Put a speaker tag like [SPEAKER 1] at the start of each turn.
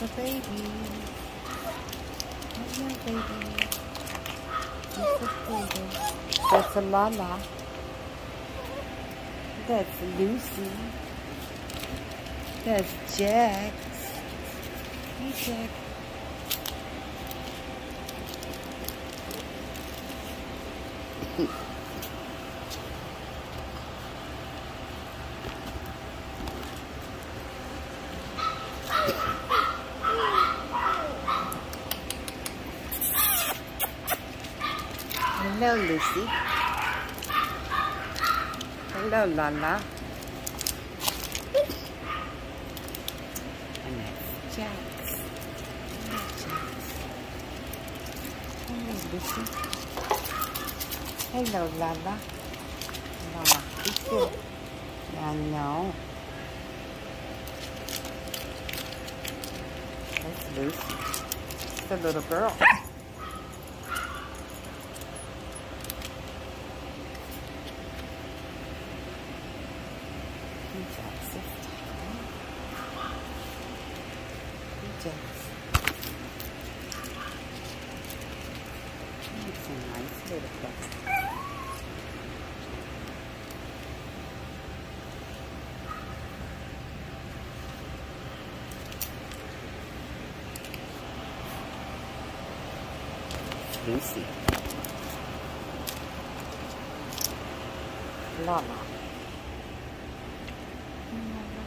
[SPEAKER 1] That's a baby. That's my baby. That's a baby. That's a Lala. That's Lucy. That's Jack. Hey, Jack. Hello, Lucy. Hello, Lala. And that's Jax. Hello, Jax. Hello, Lucy. Hello, Lala. Lala, be good. Yeah, I know. That's Lucy. The little girl. Jax is tired. Jax. It's a nice little. Lucy. Lala. Lala.